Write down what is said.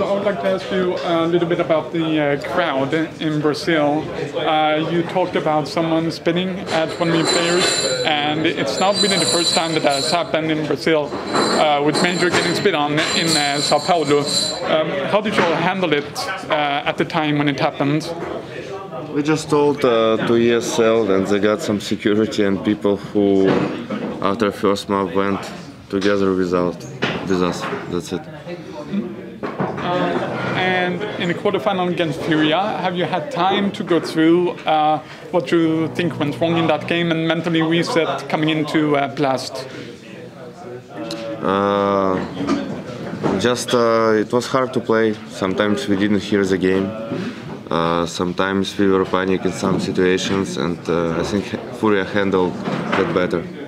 So I would like to ask you a little bit about the uh, crowd in Brazil. Uh, you talked about someone spinning at one of your players, and it's not really the first time that has happened in Brazil, uh, with Major getting spit on in uh, Sao Paulo. Um, how did you all handle it uh, at the time when it happened? We just told uh, to ESL and they got some security and people who, after first map, went together without with us. That's it. And in the quarterfinal against Furia, have you had time to go through uh, what you think went wrong in that game and mentally reset coming into uh, Blast? Uh, just uh, it was hard to play. Sometimes we didn't hear the game. Uh, sometimes we were panic in some situations, and uh, I think Furia handled that better.